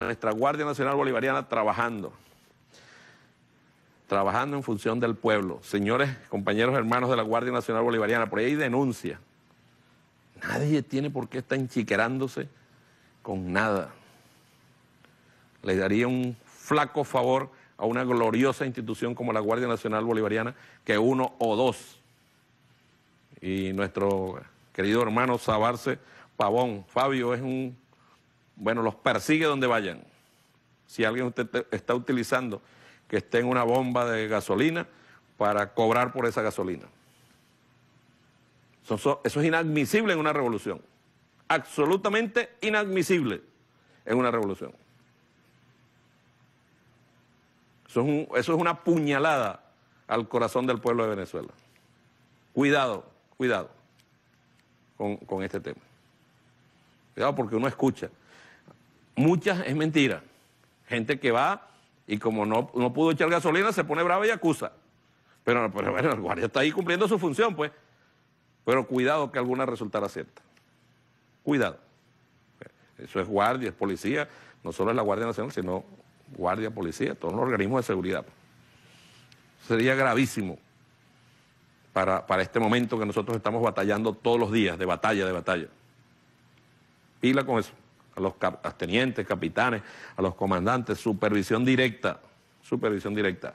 nuestra Guardia Nacional Bolivariana trabajando, trabajando en función del pueblo. Señores, compañeros hermanos de la Guardia Nacional Bolivariana, por ahí hay denuncia. Nadie tiene por qué estar enchiquerándose con nada. Le daría un flaco favor a una gloriosa institución como la Guardia Nacional Bolivariana que uno o dos. Y nuestro querido hermano Sabarce Pavón, Fabio, es un, bueno, los persigue donde vayan. Si alguien usted está utilizando que esté en una bomba de gasolina para cobrar por esa gasolina. Eso, eso es inadmisible en una revolución. Absolutamente inadmisible en una revolución. Eso es, una puñalada al corazón del pueblo de Venezuela. Cuidado, cuidado con, este tema. Cuidado porque uno escucha. Muchas es mentira. Gente que va y como no, no pudo echar gasolina se pone brava y acusa. Pero, pero bueno, el guardia está ahí cumpliendo su función, pues. Pero cuidado que alguna resultara cierta. Cuidado. Eso es guardia, es policía, no solo es la Guardia Nacional, sino guardia, policía, todos los organismos de seguridad. Sería gravísimo para, para este momento que nosotros estamos batallando todos los días, de batalla, de batalla. Pila con eso, a los, tenientes, capitanes, a los comandantes, supervisión directa, supervisión directa.